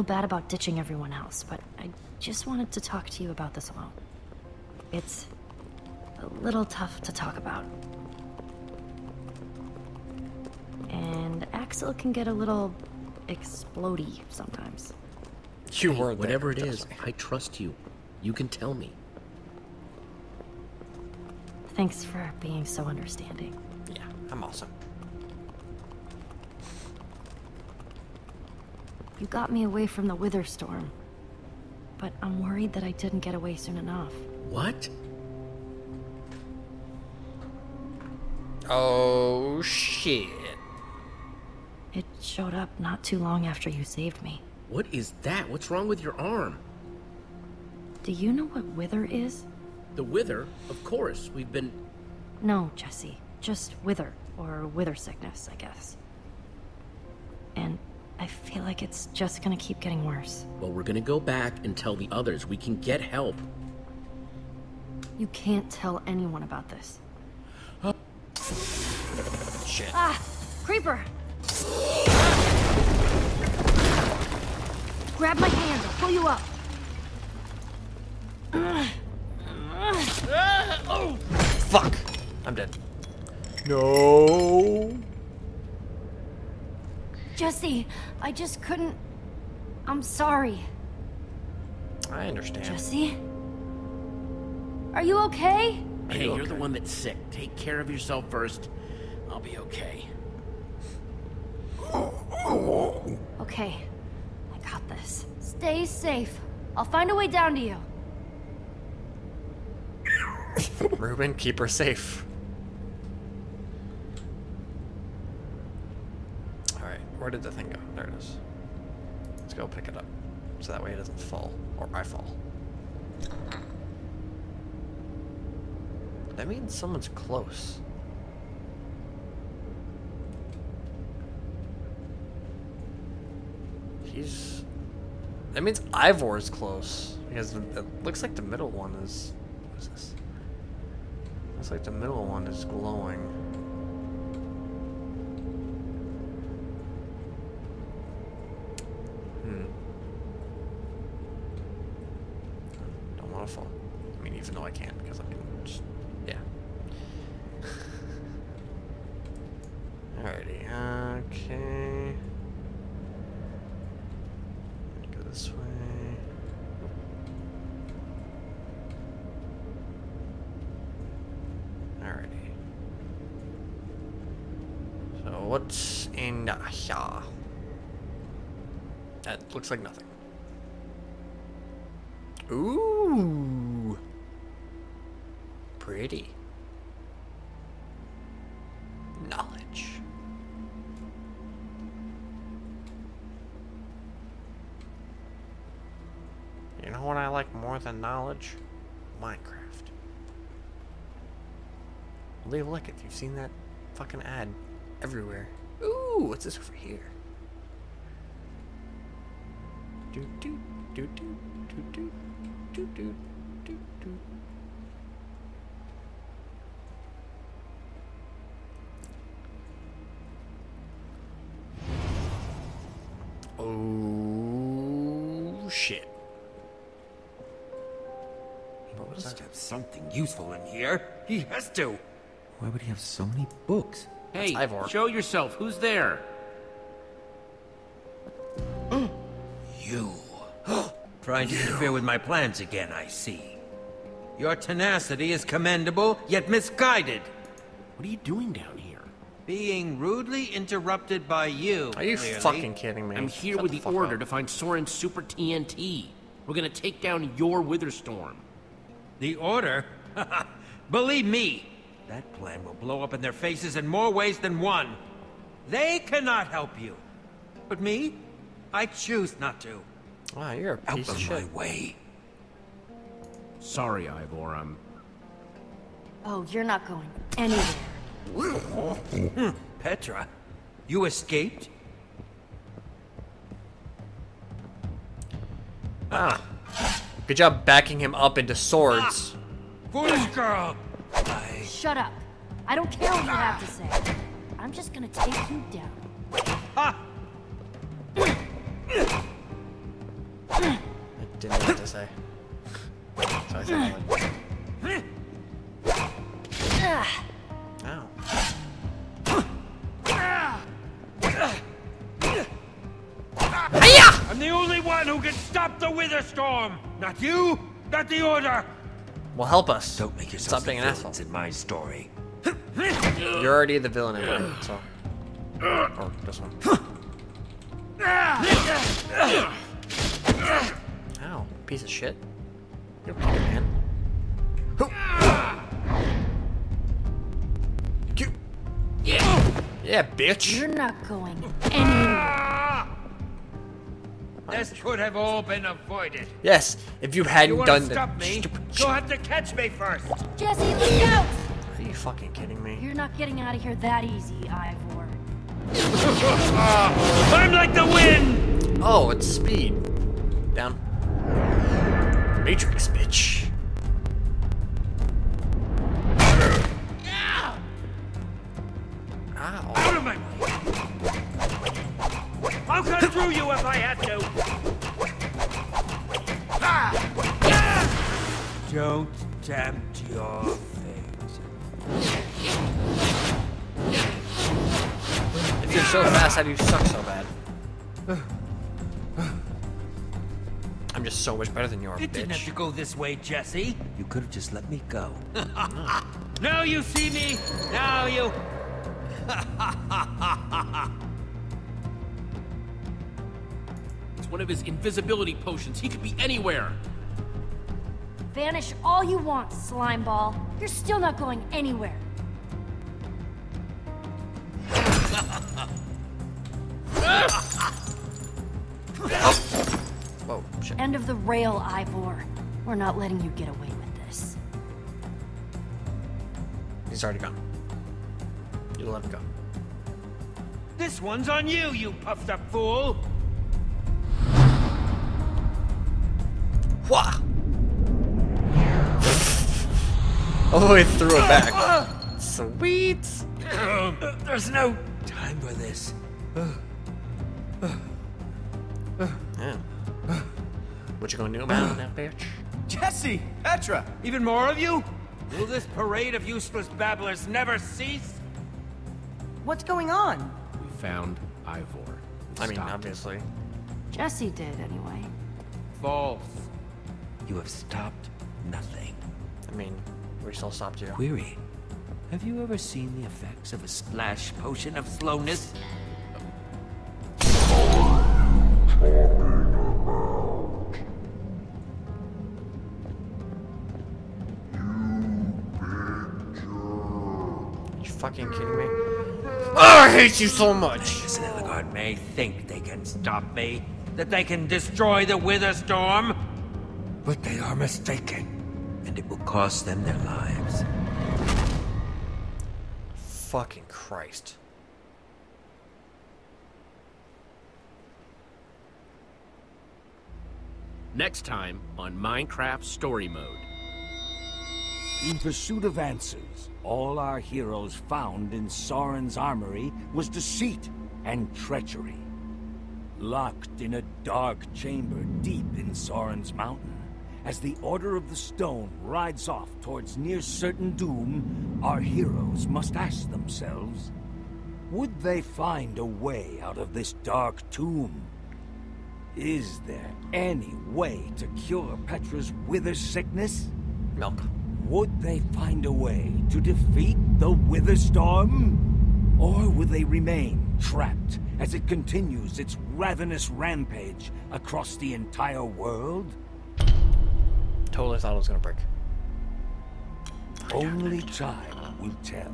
feel bad about ditching everyone else, but I just wanted to talk to you about this alone. It's a little tough to talk about. And Axel can get a little explody sometimes. You were Whatever it is, I trust you. You can tell me. Thanks for being so understanding. Yeah, I'm awesome. You got me away from the Wither Storm. But I'm worried that I didn't get away soon enough. What? Oh shit. It showed up not too long after you saved me. What is that? What's wrong with your arm? Do you know what Wither is? The wither? Of course. We've been. No, Jesse. Just Wither, or Wither sickness, I guess. And I feel like it's just gonna keep getting worse. Well, we're gonna go back and tell the others we can get help. You can't tell anyone about this. Oh. Shit. Ah! Creeper! Grab my hand, I'll pull you up. Oh! Fuck. I'm dead. No. Jesse, I just couldn't. I'm sorry. I understand. Jesse? Are you okay? Hey, you you're the one that's sick. Take care of yourself first. I'll be okay. Okay. I got this. Stay safe. I'll find a way down to you. Reuben, keep her safe. Where did the thing go? There it is. Let's go pick it up. So that way it doesn't fall. Or I fall. That means someone's close. He's... That means Ivor's close. Because it looks like the middle one is... What is this? Looks like the middle one is glowing. Hmm. Don't want to fall. I mean, even though I can, because I can just, yeah. Alrighty, okay. Go this way. Alrighty. So what's in here? That looks like nothing. Ooh. Pretty. Knowledge? Minecraft. Leave a look if you've seen that fucking ad everywhere. Ooh, what's this over here? Do do do do do do do do do do. Oh shit. Something useful in here. He has to. Why would he have so many books? Hey, Ivor. show yourself. Who's there? You. Trying to interfere with my plans again, I see. Your tenacity is commendable, yet misguided. What are you doing down here? Being rudely interrupted by you. Are you clearly. fucking kidding me? I'm here Shut with the the, order up. to find Soren's Super TNT. We're gonna take down your Witherstorm. The order? Believe me, that plan will blow up in their faces in more ways than one. They cannot help you. But me? I choose not to. Wow, you're a Out piece of of shit. my way. Sorry, Ivor. I'm. Oh, you're not going anywhere. Petra, you escaped? Ah. Good job backing him up into swords. Ah, foolish girl! I... Shut up. I don't care what you have to say. I'm just gonna take you down. Ha! say. So I said ah. One who can stop the Wither Storm! Not you, not the Order! Well, help us. Don't make yourself Stop being an asshole. in my story. You're already the villain anyway, so. Or this one. Ow, piece of shit. You're Peter Man. Cute. Yeah, bitch. You're not going anywhere. This could have all been avoided. Yes, if you You hadn't want done to the stop me? You'll have to catch me first. Jesse, look out! Are you fucking kidding me? You're not getting out of here that easy, Ivor. I'm like the wind. Oh, it's speed. Down. Matrix, bitch. Don't tempt your fate. If you're so fast, how do you suck so bad? I'm just so much better than you are, It didn't have to go this way, Jesse. You could have just let me go. now you see me. Now you. It's one of his invisibility potions. He could be anywhere. Vanish all you want, slime ball. You're still not going anywhere. Whoa, shit. End of the rail, Ivor. We're not letting you get away with this. He's already gone. You let him go. This one's on you, you puffed up fool. Wah! Oh, All the way through it back. Sweet! There's no time for this. Yeah. What you gonna do about it, that bitch? Jesse! Petra! Even more of you? Will this parade of useless babblers never cease? What's going on? We found Ivor. I mean, Stopped. obviously. Jesse did, anyway. False. You have stopped nothing. I mean, we still stopped you. Query. Have you ever seen the effects of a splash potion of slowness? you fucking kidding me? Oh, I hate you so much! Snellagard may think they can stop me, that they can destroy the Wither Storm, but they are mistaken, and it will cost them their lives. Fucking Christ. Next time on Minecraft Story Mode. In pursuit of answers, all our heroes found in Soren's armory was deceit and treachery. Locked in a dark chamber deep in Soren's mountain, as the Order of the Stone rides off towards near certain doom, our heroes must ask themselves, would they find a way out of this dark tomb? Is there any way to cure Petra's wither sickness? Milk. Would they find a way to defeat the Witherstorm? Or will they remain trapped as it continues its ravenous rampage across the entire world? Totally thought it was gonna break. Only time will tell.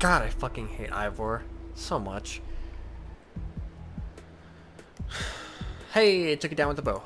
God, I fucking hate Ivor so much. Hey, it took it down with the bow.